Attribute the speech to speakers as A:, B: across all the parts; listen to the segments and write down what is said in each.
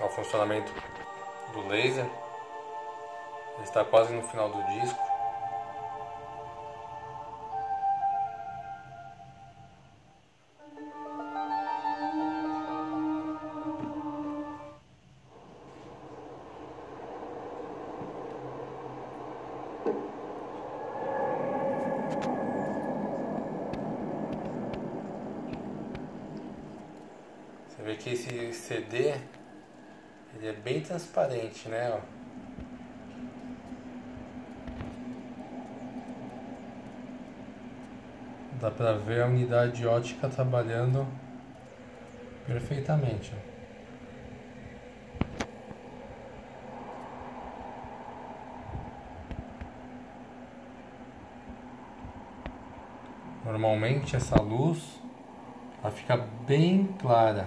A: ao funcionamento do laser. Ele está quase no final do disco. Transparente, né? Ó. Dá pra ver a unidade ótica trabalhando perfeitamente. Normalmente essa luz ela fica bem clara,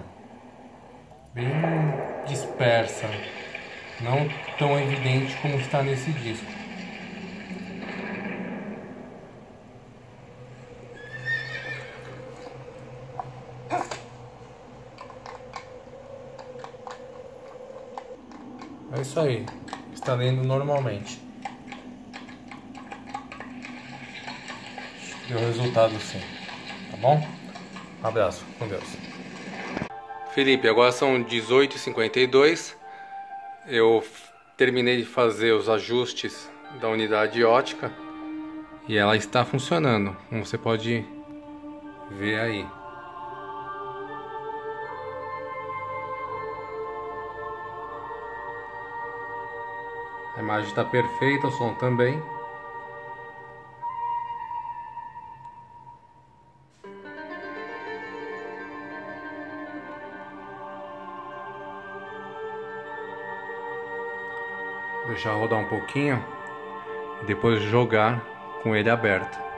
A: bem dispersa, não tão evidente como está nesse disco. É isso aí, está lendo normalmente. Deu resultado sim, tá bom? Um abraço, com Deus. Felipe, agora são 18h52. Eu terminei de fazer os ajustes da unidade ótica e ela está funcionando, como você pode ver aí. A imagem está perfeita, o som também. Deixar rodar um pouquinho e depois jogar com ele aberto.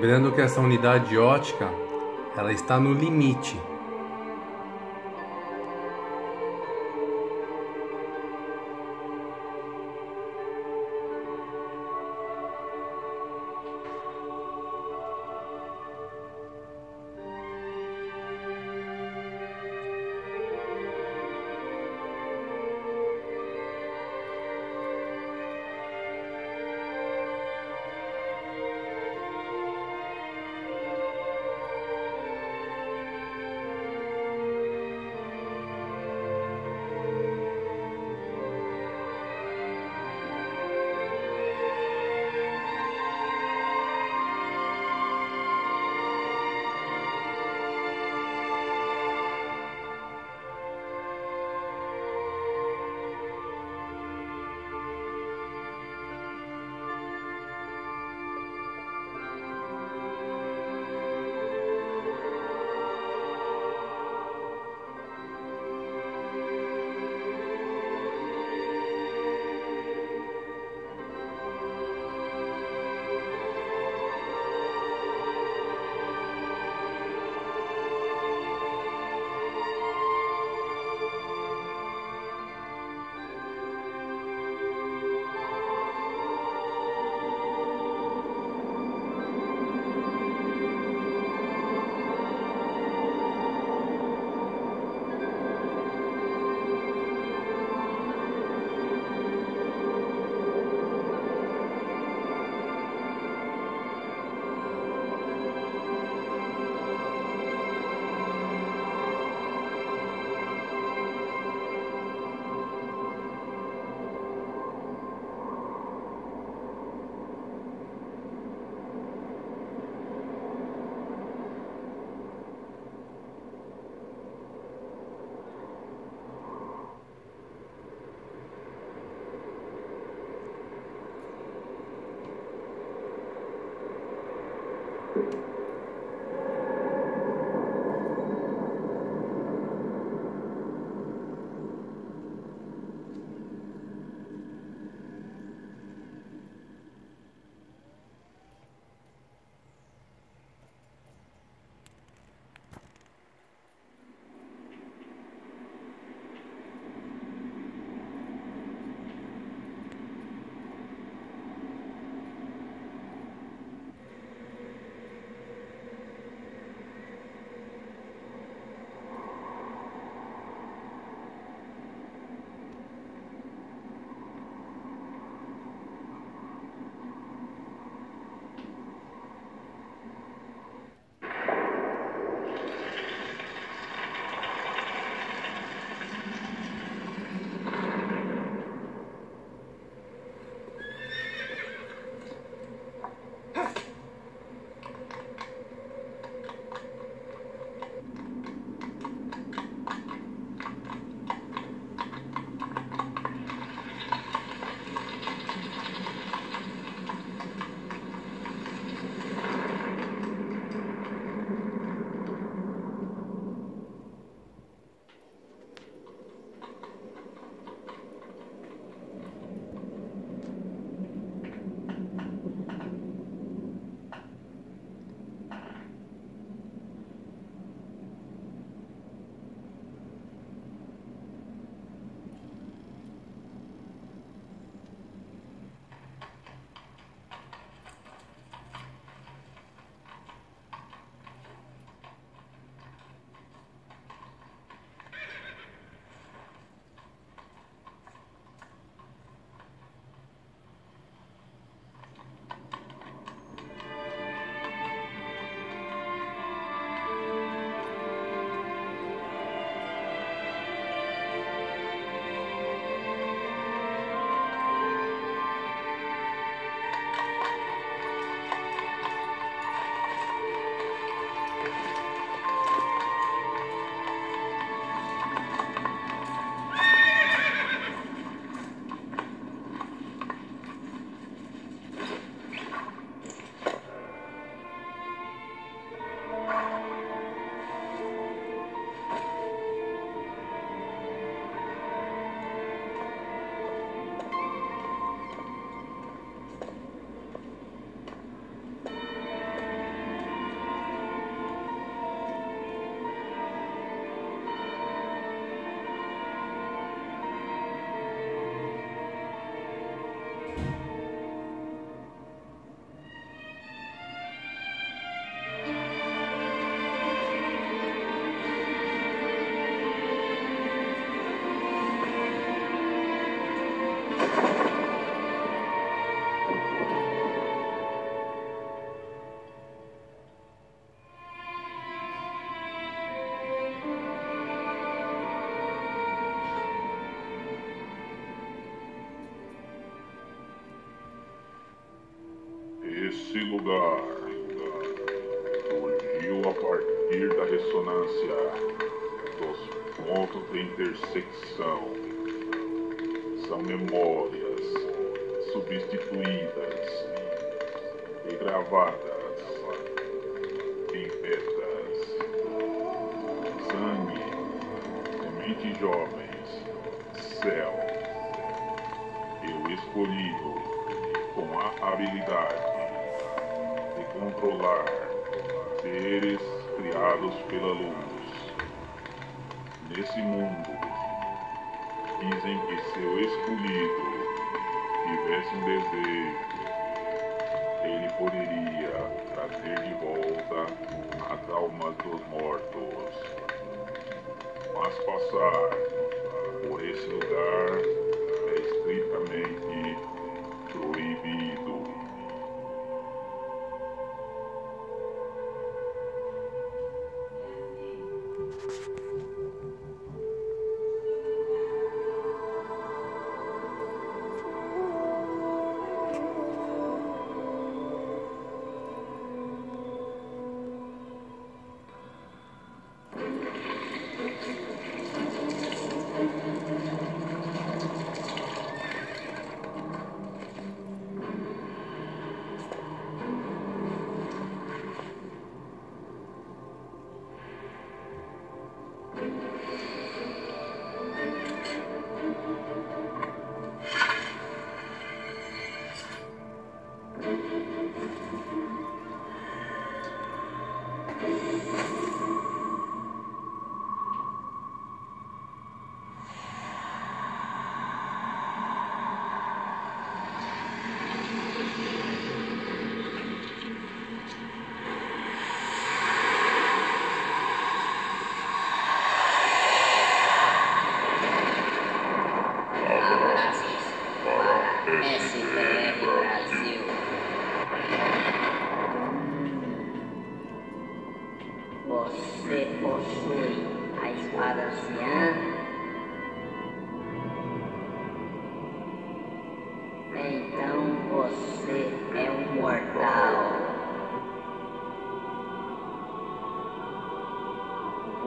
A: Lembrando que essa unidade ótica ela está no limite.
B: São memórias substituídas e gravadas em pedras. Sangue, sementes jovens, céu. Eu escolhido com a habilidade de controlar seres criados pela luz. Nesse mundo, dizem que se o escolhido tivesse um desejo, ele poderia trazer de volta as almas dos mortos. Mas passar por esse lugar é estritamente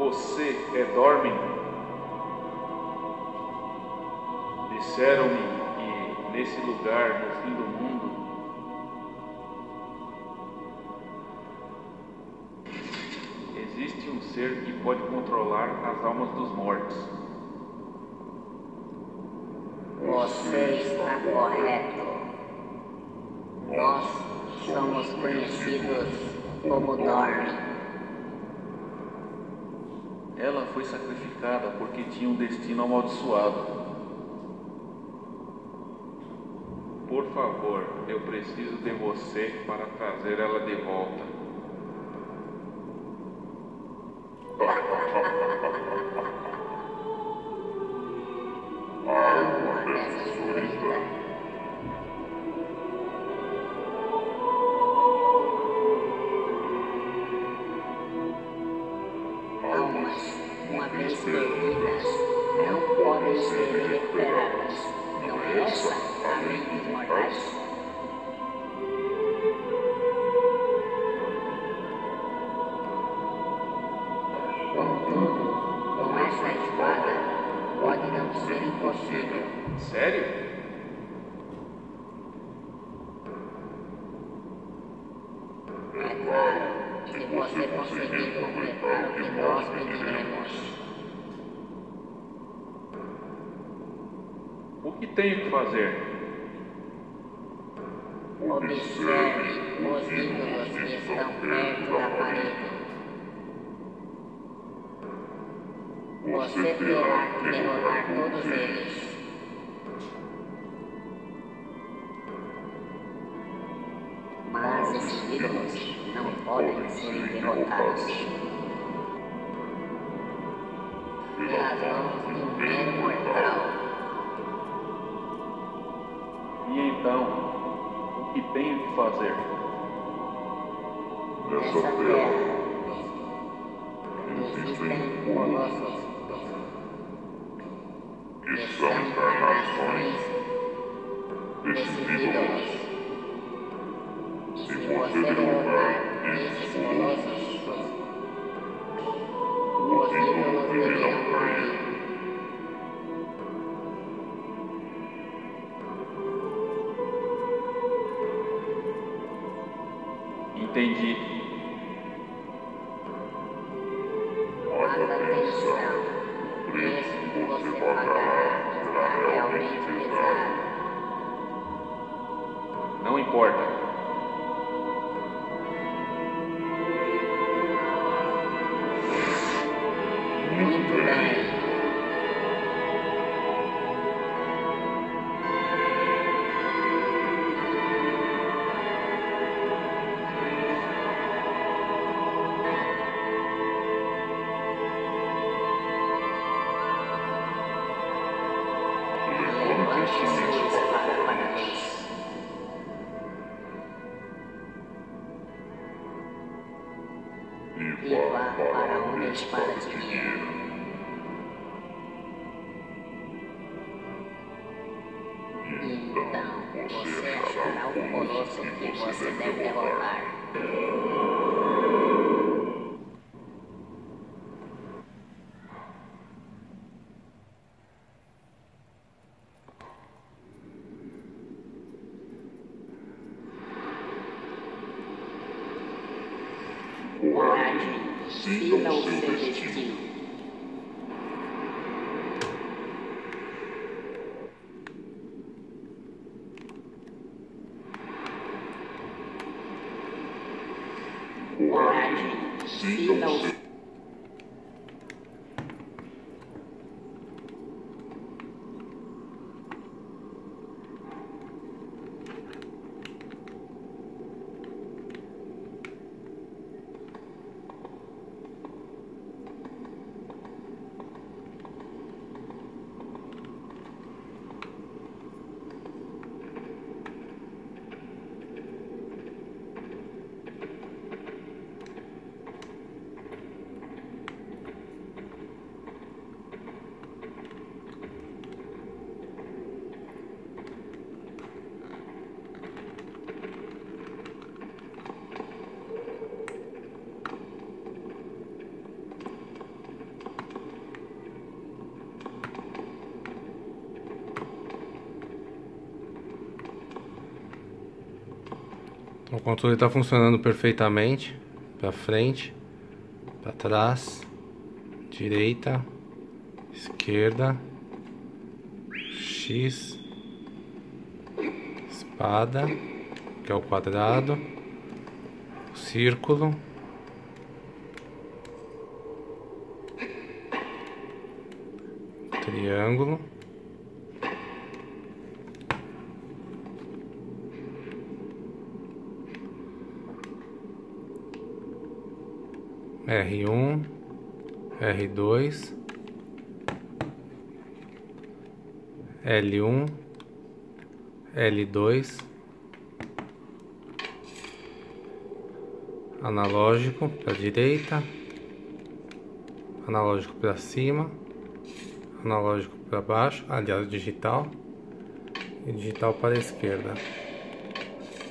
C: Você é
D: Dormin? Disseram-me que nesse lugar, no fim do mundo, existe um ser que pode controlar as almas dos mortos.
C: Você está correto. Nós somos conhecidos como Dorme.
D: Foi sacrificada porque tinha um destino amaldiçoado. Por favor, eu preciso de você para trazer ela de volta.
C: Vez perdidas, não podem ser recuperadas. Não é essa a lei dos mortais?
D: Fazer?
C: Observe os ídolos que estão perto da parede. Você terá que derrotar todos eles. Mas esses ídolos não podem ser derrotados pelas mãos de um mero mortal.
D: E então, o que tenho que fazer?
B: Nessa terra
C: existem colossos
B: que são encarnações desses ídolos. Se
C: você derrotar esses colossos, Amen.
D: Poradził,
C: sygnał sypyścił. O
A: controle está funcionando perfeitamente. Para frente, para trás, direita, esquerda, X, espada, que é o quadrado, círculo, triângulo. R1, R2, L1, L2, analógico para direita, analógico para cima, analógico para baixo, aliás, digital e digital para a esquerda.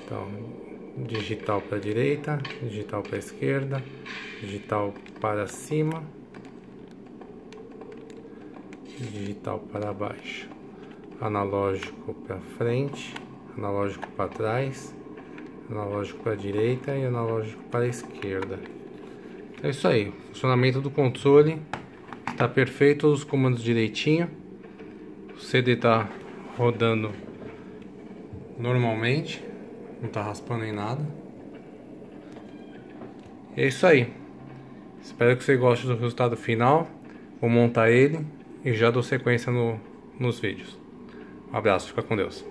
A: Então, digital para a direita, digital para a esquerda, digital para cima, digital para baixo, analógico para frente, analógico para trás, analógico para a direita e analógico para a esquerda. É isso aí, funcionamento do controle está perfeito, os comandos direitinho, o CD está rodando normalmente, não está raspando em nada. É isso aí. Espero que você goste do resultado final. Vou montar ele e já dou sequência no, nos vídeos. Um abraço, fica com Deus.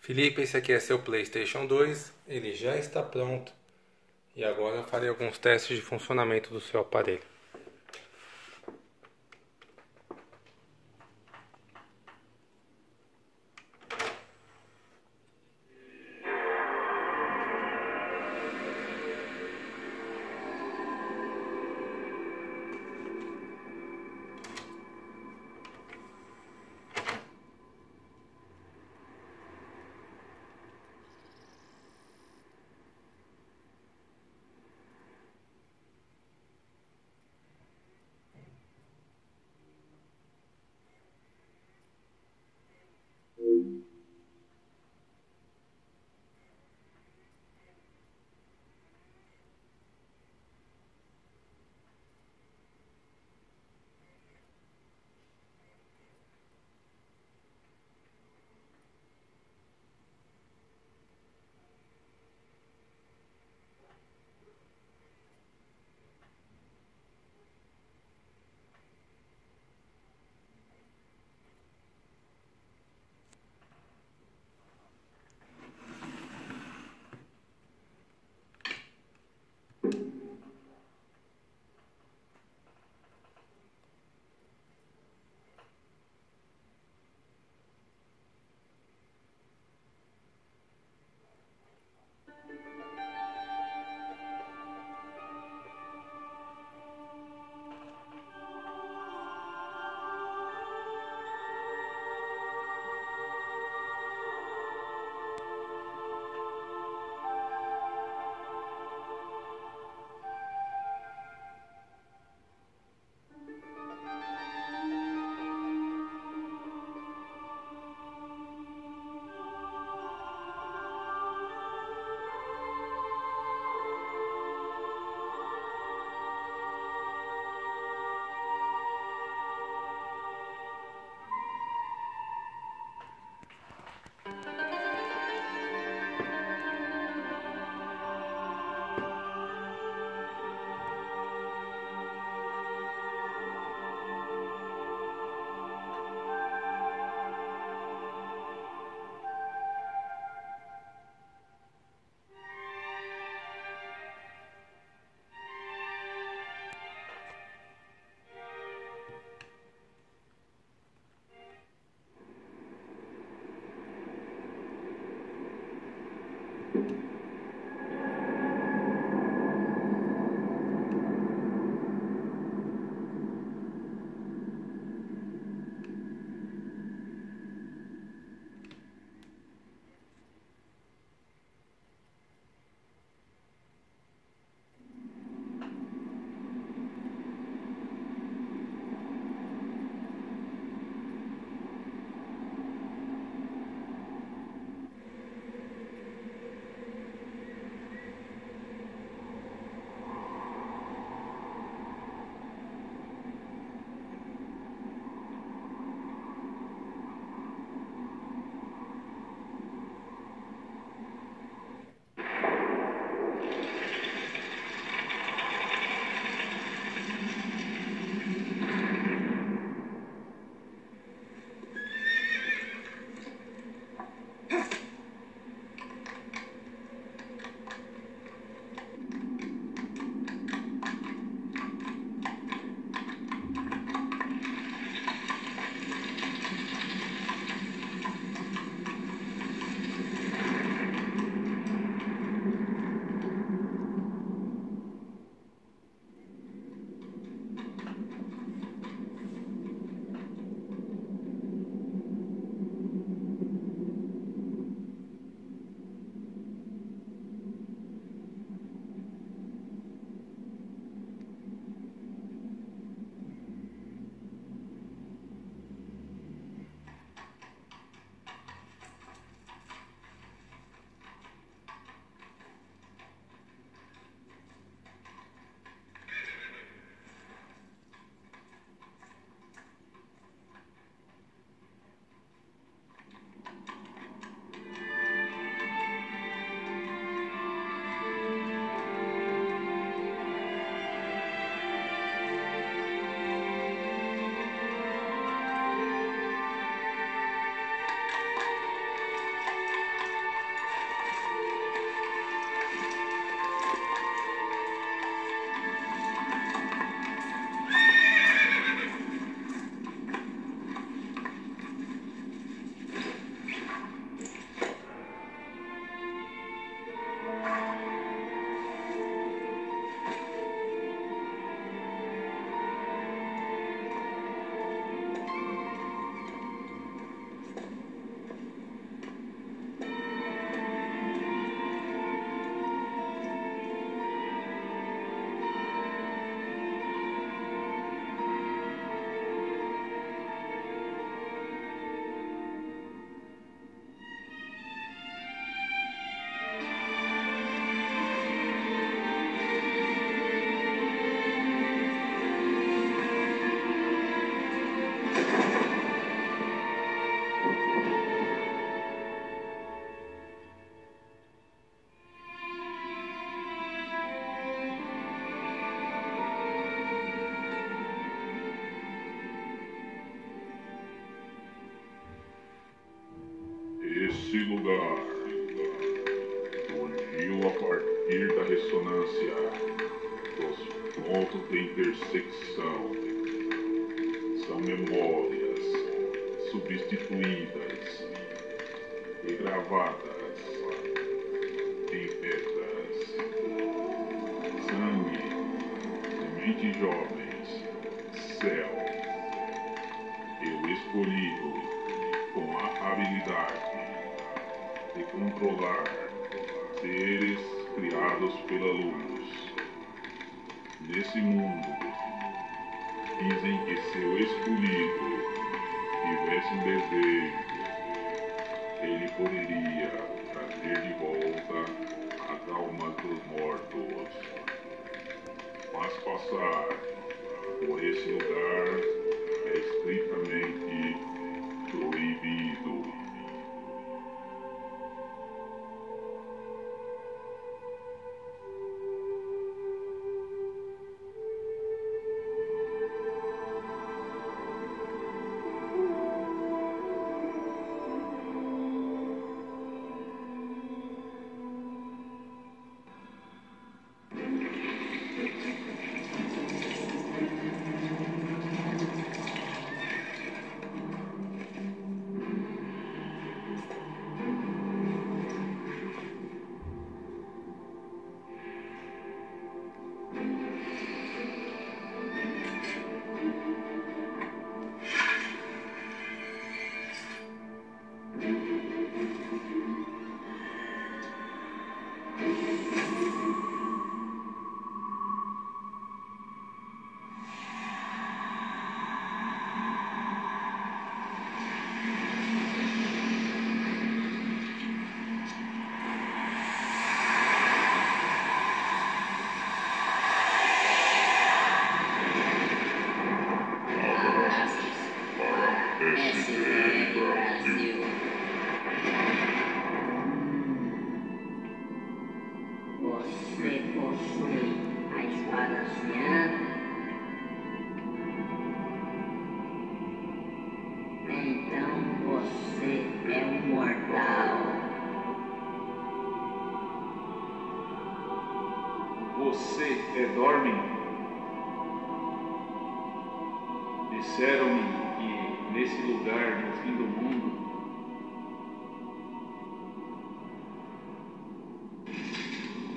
A: Felipe, esse aqui é seu PlayStation 2. Ele já está pronto. E agora eu farei alguns testes de funcionamento do seu aparelho.
B: Jovens, céu. Eu escolhi com a habilidade de controlar seres criados pela luz. Nesse mundo, dizem que se o escolhido tivesse um desejo, ele poderia trazer de volta as almas dos mortos. Mas passar por esse lugar é estritamente proibido.
C: Disseram-me que nesse lugar, no fim do mundo,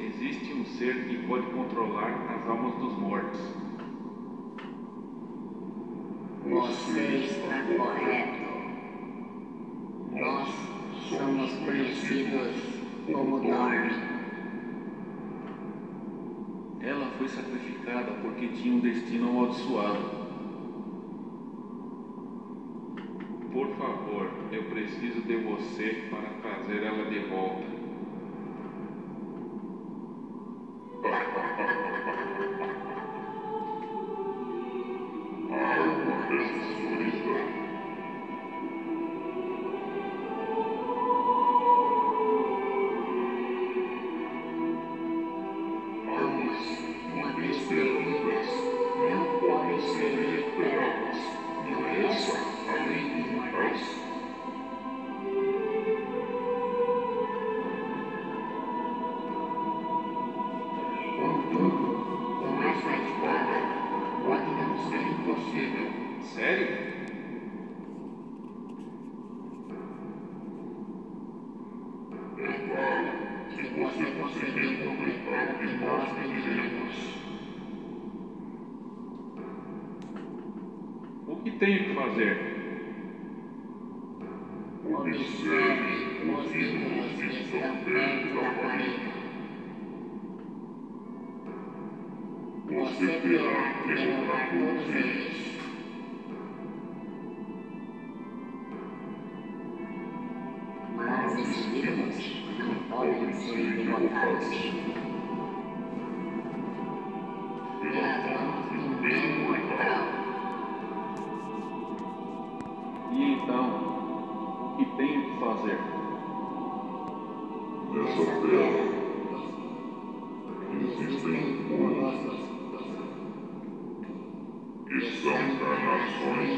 C: existe um ser que pode controlar as almas dos mortos.
E: Você está correto. Nós somos conhecidos como Dorme.
C: Ela foi sacrificada porque tinha um destino amaldiçoado. Por favor, eu preciso de você para trazer ela de volta. Tenho que fazer?
B: Nessa terra
E: Existem conosco
B: que são encarnações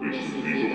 B: desses ídolos. Se você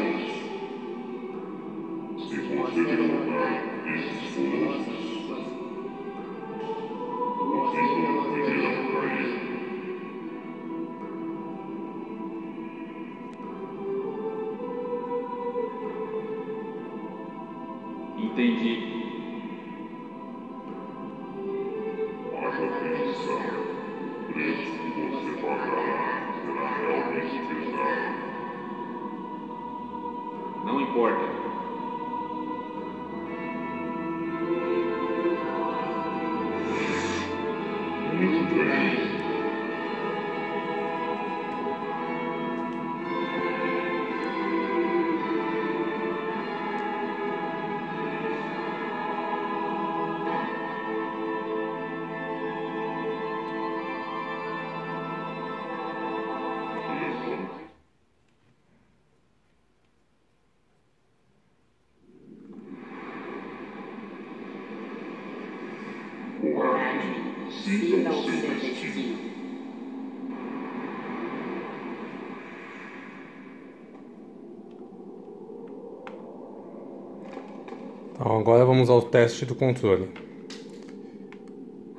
A: agora vamos ao teste do controle.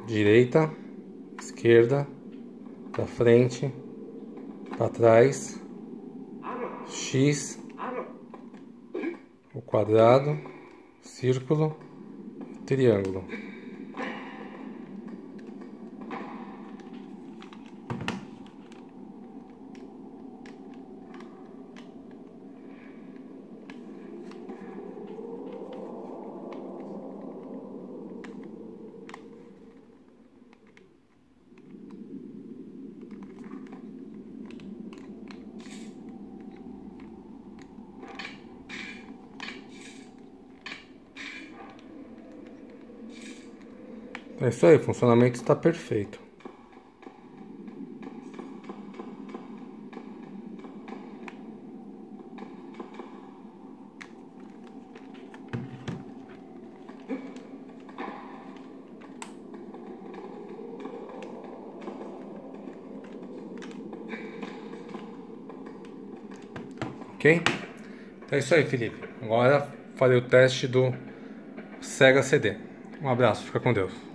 A: Direita, esquerda, para frente, para trás, X, o quadrado, círculo, triângulo. É isso aí, o funcionamento está perfeito. Ok? Então é isso aí, Felipe. Agora farei o teste do Sega CD. Um abraço, fica com Deus.